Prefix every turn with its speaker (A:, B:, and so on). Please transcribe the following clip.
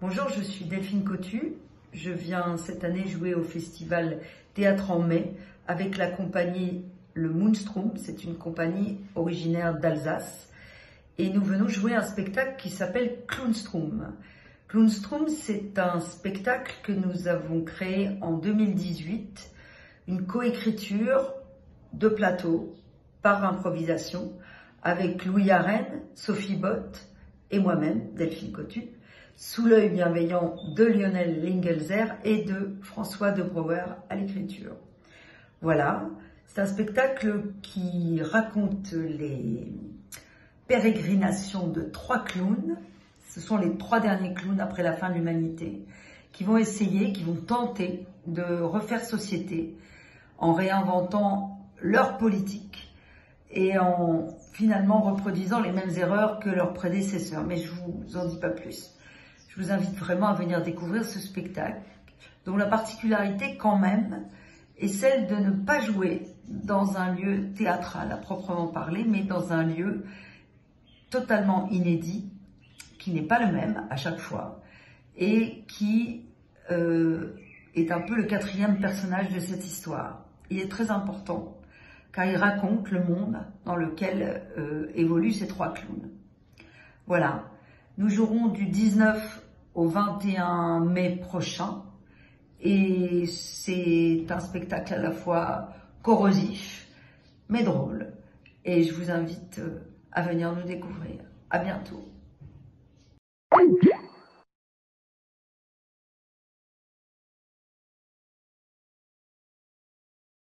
A: Bonjour, je suis Delphine Cotu. Je viens cette année jouer au festival Théâtre en mai avec la compagnie Le Moonstrom. C'est une compagnie originaire d'Alsace. Et nous venons jouer un spectacle qui s'appelle Clownstrom. Clownstrom, c'est un spectacle que nous avons créé en 2018, une coécriture de plateau par improvisation avec Louis Arène, Sophie Bott et moi-même, Delphine Cotu sous l'œil bienveillant de Lionel Lingelzer et de François de Brouwer à l'écriture. Voilà, c'est un spectacle qui raconte les pérégrinations de trois clowns. Ce sont les trois derniers clowns après la fin de l'humanité qui vont essayer, qui vont tenter de refaire société en réinventant leur politique et en finalement reproduisant les mêmes erreurs que leurs prédécesseurs. Mais je vous en dis pas plus je vous invite vraiment à venir découvrir ce spectacle, dont la particularité quand même est celle de ne pas jouer dans un lieu théâtral à proprement parler, mais dans un lieu totalement inédit, qui n'est pas le même à chaque fois, et qui euh, est un peu le quatrième personnage de cette histoire. Il est très important, car il raconte le monde dans lequel euh, évoluent ces trois clowns. Voilà, nous jouerons du 19 au 21 mai prochain. Et c'est un spectacle à la fois corrosif, mais drôle. Et je vous invite à venir nous découvrir. À bientôt.